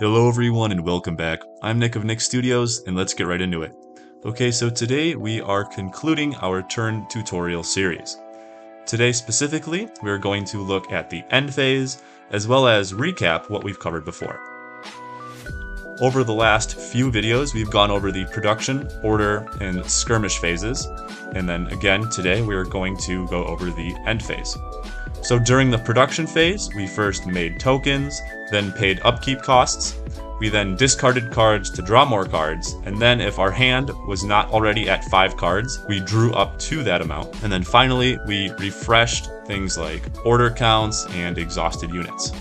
Hello everyone and welcome back. I'm Nick of Nyx Studios and let's get right into it. Okay, so today we are concluding our turn tutorial series. Today specifically, we are going to look at the end phase as well as recap what we've covered before. Over the last few videos, we've gone over the production, order, and skirmish phases, and then again today we are going to go over the end phase. So during the production phase, we first made tokens, then paid upkeep costs. We then discarded cards to draw more cards, and then if our hand was not already at 5 cards, we drew up to that amount. And then finally, we refreshed things like order counts and exhausted units.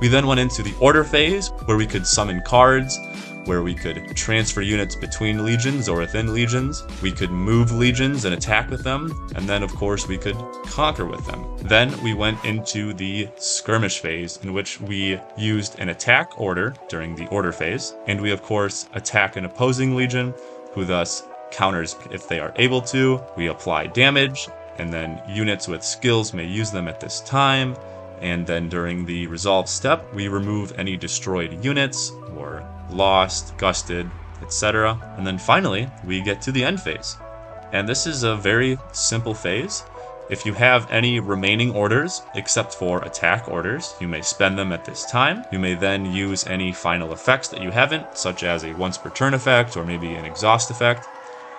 We then went into the order phase, where we could summon cards, where we could transfer units between legions or within legions. We could move legions and attack with them, and then of course we could conquer with them. Then we went into the skirmish phase, in which we used an attack order during the order phase, and we of course attack an opposing legion, who thus counters if they are able to. We apply damage, and then units with skills may use them at this time. And then during the resolve step, we remove any destroyed units or lost, gusted, etc. And then finally, we get to the end phase. And this is a very simple phase. If you have any remaining orders, except for attack orders, you may spend them at this time. You may then use any final effects that you haven't, such as a once per turn effect or maybe an exhaust effect.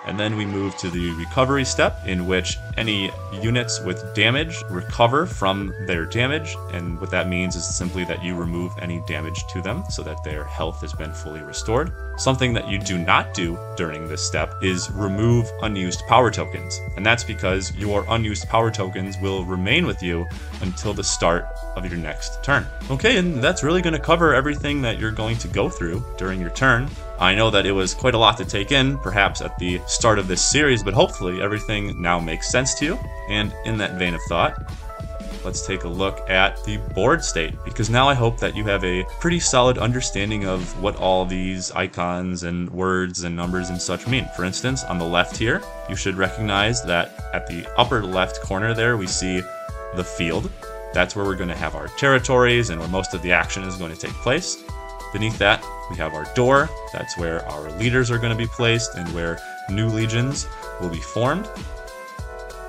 And then we move to the recovery step, in which any units with damage recover from their damage. And what that means is simply that you remove any damage to them so that their health has been fully restored. Something that you do not do during this step is remove unused power tokens. And that's because your unused power tokens will remain with you until the start of your next turn. Okay, and that's really going to cover everything that you're going to go through during your turn. I know that it was quite a lot to take in, perhaps at the start of this series, but hopefully everything now makes sense to you. And in that vein of thought, let's take a look at the board state, because now I hope that you have a pretty solid understanding of what all these icons and words and numbers and such mean. For instance, on the left here, you should recognize that at the upper left corner there, we see the field. That's where we're going to have our territories and where most of the action is going to take place. Beneath that, we have our door. That's where our leaders are going to be placed and where new legions will be formed.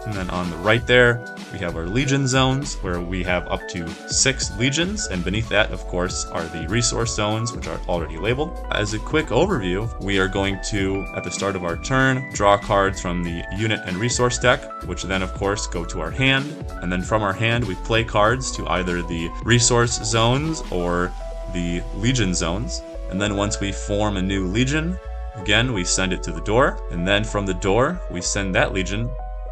And then on the right there, we have our legion zones where we have up to six legions. And beneath that, of course, are the resource zones, which are already labeled. As a quick overview, we are going to, at the start of our turn, draw cards from the unit and resource deck, which then, of course, go to our hand. And then from our hand, we play cards to either the resource zones or the legion zones. And then once we form a new legion, again, we send it to the door. And then from the door, we send that legion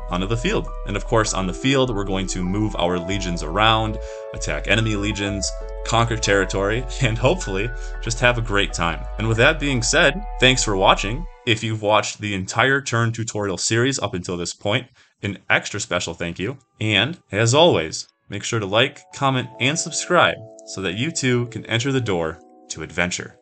onto the field. And of course, on the field, we're going to move our legions around, attack enemy legions, conquer territory, and hopefully just have a great time. And with that being said, thanks for watching. If you've watched the entire turn tutorial series up until this point, an extra special thank you. And as always, make sure to like, comment, and subscribe so that you too can enter the door to adventure.